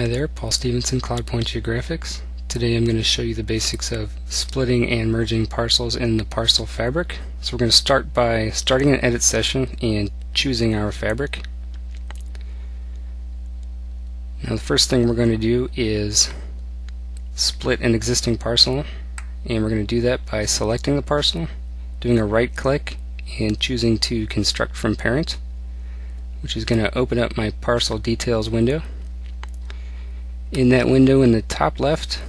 Hi there, Paul Stevenson, CloudPoint Geographics. Today I'm going to show you the basics of splitting and merging parcels in the parcel fabric. So we're going to start by starting an edit session and choosing our fabric. Now the first thing we're going to do is split an existing parcel and we're going to do that by selecting the parcel, doing a right click and choosing to construct from parent which is going to open up my parcel details window. In that window in the top left,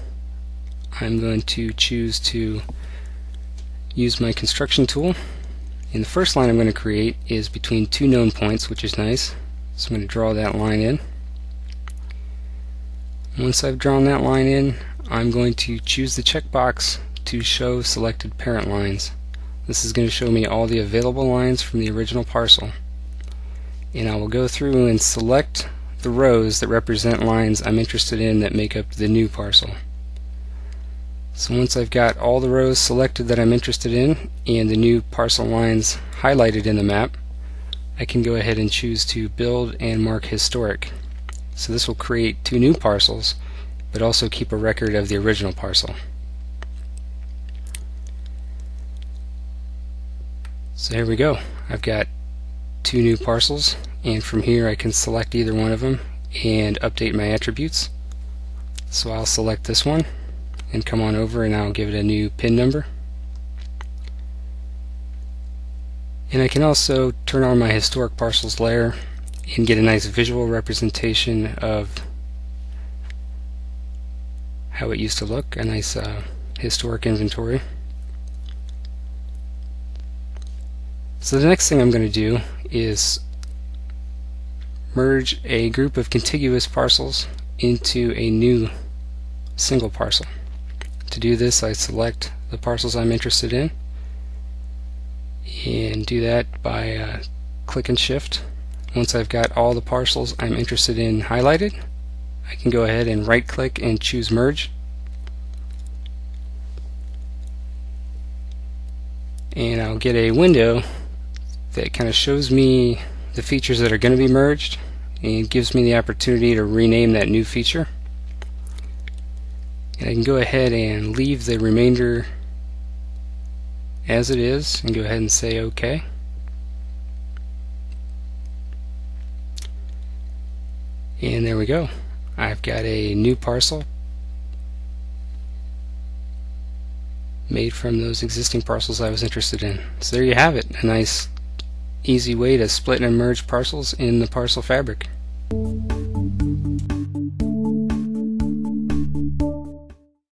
I'm going to choose to use my construction tool. And the first line I'm going to create is between two known points, which is nice. So I'm going to draw that line in. Once I've drawn that line in, I'm going to choose the checkbox to show selected parent lines. This is going to show me all the available lines from the original parcel. And I will go through and select the rows that represent lines I'm interested in that make up the new parcel. So once I've got all the rows selected that I'm interested in and the new parcel lines highlighted in the map, I can go ahead and choose to build and mark historic. So this will create two new parcels but also keep a record of the original parcel. So here we go. I've got two new parcels and from here I can select either one of them and update my attributes. So I'll select this one and come on over and I'll give it a new pin number. And I can also turn on my historic parcels layer and get a nice visual representation of how it used to look a nice uh, historic inventory. So the next thing I'm going to do is merge a group of contiguous parcels into a new single parcel. To do this I select the parcels I'm interested in and do that by uh, click and shift. Once I've got all the parcels I'm interested in highlighted I can go ahead and right click and choose merge and I'll get a window that kind of shows me the features that are going to be merged and gives me the opportunity to rename that new feature. And I can go ahead and leave the remainder as it is and go ahead and say OK. And there we go. I've got a new parcel made from those existing parcels I was interested in. So there you have it, a nice easy way to split and merge parcels in the parcel fabric.